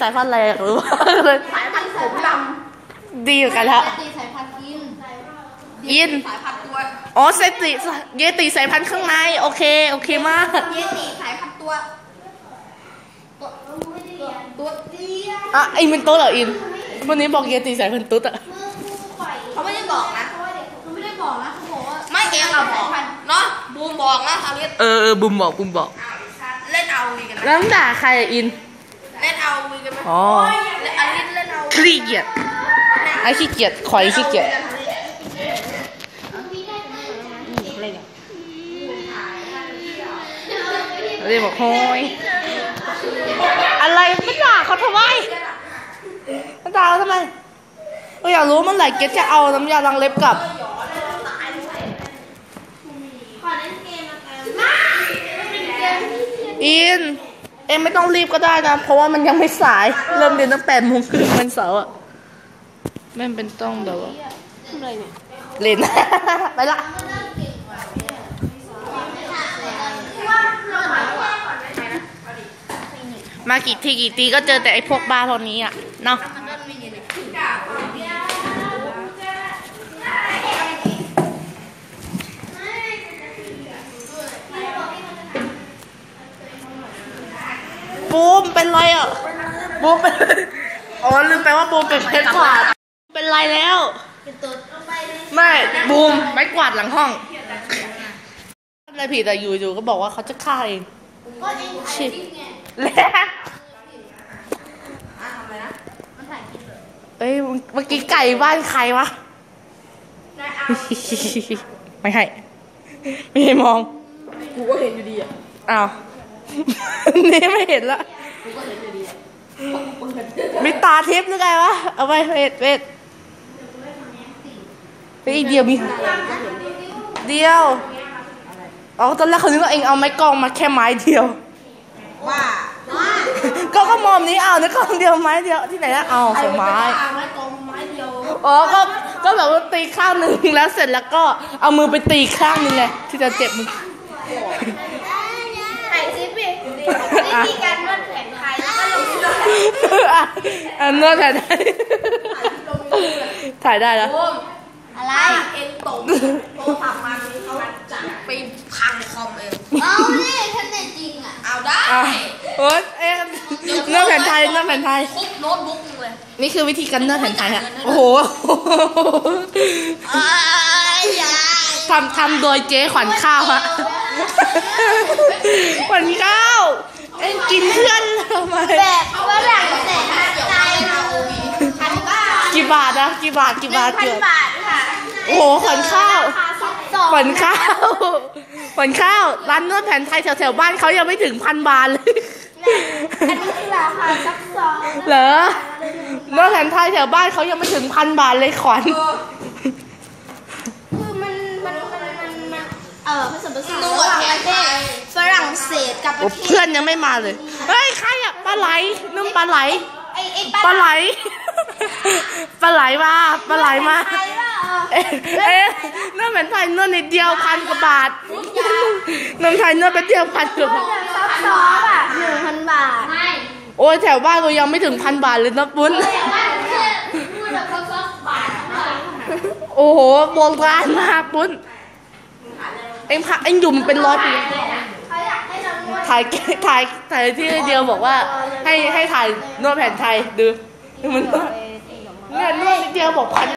สายพันธุ์อะไรอยากรู้เลยสายพันธุ์ผมดดีเหมือนกันฮะำตีสายพันธุ์อินอิน สายพันธุ์ตัวอ๋อเซติเยติสายพันธุ์ข้างใน โอเค โอเคมาก เยติสายพันธุ์ตัว ตัวตัวเตี้ยอะไอ้มันตุ๊ดเหรออิน วันนี้บอกเยติสายพันธุ์ตุ๊ดอะเขาไม่ได้บอกนะเขาไม่ได้บอกนะเขาบอกว่าไม่เองเราบอกเนาะบูมบอกนะอาริสเออเออบุมบอกบุมบอกเล่นเอาวีกันนะแล้วด่าใครอะอิน เล่นเอาวีกันไหมอ๋อเล่นอาริสเล่นเอาขี้เกียจไอ้ขี้เกียจขอยขี้เกียจเรียกบอกโฮยอะไรไม่ด่าเขาทำไมไม่ด่าเขาทำไมก็อยากรู้เมื่อไหร่เกตจะเอาน้ำยาล้างเล็บกลับขอเล่น เกมละกันอินเอ็มไม่ต้องรีบก็ได้นะ เพราะว่ามันยังไม่สาย เริ่มเรียนตั้งแปดโมงครึ่งวันเสาร์อะแม่งเป็นต้องเดี๋ยวอะทำอะไรเนี่ยเล่น ไปละมากี่ทีกี่ทีก็เจอแต่ไอ้พวกบ้าพวกนี้อะเนาะบูม เป็นไรอะบูมเป็นอ๋อลืมไปว่าบูมเป็นเพชรกวาด เป็นไรแล้ว ไม่บูมไม้กวาดหลังห้องอะไรผิดแต่อยู่ๆก็บอกว่าเขาจะฆ่าเองก็เองถ่ายคลิปไงแล้วมันถ่ายคลิปเหรอเอ้ยเมื่อกี้ไก่บ้านใครวะไม่ให้ไม่ให้มอง กูก็เห็นอยู่ดีอะ อ้าว นี่ไม่เห็นละ มีตาทิพย์หรือไงวะ เอาไปเวทเวทเฮ้ยเดียวมีเดียวอ๋อตอนแรกเขาคิดว่าเองเอาไม้กองมาแค่ไม้เดียว ว่าก็ก็มอมนี้เอานะกองเดียวไม้เดียวที่ไหนนะเอาสองไม้เอาไม้กองไม้เดียวอ๋อ ก็ก็แบบว่าตีข้างหนึ่งแล้วเสร็จแล้วก็เอามือไปตีข้างหนึ่งไงที่จะเจ็บมือ ถ่ายคลิปดิวิธีการ อะอันนวดถ่ายได้ ถ่ายได้แล้วบูมอะไร เองตกโทรศัพท์มาเขาจะไปพังคอมเองเอาดิฉันในจริงอะ เอาได้อะโอ๊ยเอ๊ะนวดแผนไทยนวดแผนไทยทุบโน้ตบุ๊กมึงเลย นี่คือวิธีการนวดแผนไทยฮะ โอ้โหอ้ายยาย ทำทำโดยเจ๊ขวัญข้าวฮะ ขวัญข้าวเอ็งกินเพื่อนทำไมแบบฝรั่งเศสใจพันบาทกี่บาทนะกี่บาทกี่บาทพันเกือบบาทค่ะโอ้โหขวัญข้าวราคาซับซ้อนขวัญข้าวขวัญข้าวร้านนวดแผนไทยแถวๆบ้านเขายังไม่ถึงพันบาทเลยอันนี้คือราคาซับซ้อนเหรอนวดแผนไทยแถวบ้านเขายังไม่ถึงพันบาทเลยขวัญ เออผสมผสานระหว่างประเทศฝรั่งเศสกับประเทศเพื่อนยังไม่มาเลย เฮ้ยใครอะปลาไหลนุ่มปลาไหลไอ้ไอ้ปลาไหลปลาไหลมาปลาไหลมาไทยว่าเออเอ๊ะเอ๊ะนวดแผนไทยนวดนิดเดียวพันกว่าบาทนวดไทยนวดไปเดียวพันกว่าบาทซับซ้อนอะหนึ่งพันบาท ไม่โอ้ยแถวบ้านเรายังไม่ถึงพันบาทเลยนะปุ้น แต่ว่าแค่พูดแบบซับซ้อนบาทเท่าไหร่โอ้โหโบราณมากปุ้น เอ็งพักเอ็งอยู่มันเป็นร้อยปีเขาอยากให้เรานวดถ่ายถ่ายถ่ายที่เดียวบอกว่า ให้ให้ถ่ายนวดแผนไทยดูมันนวดเนี่ยนวดนิดเดียวบอกพัน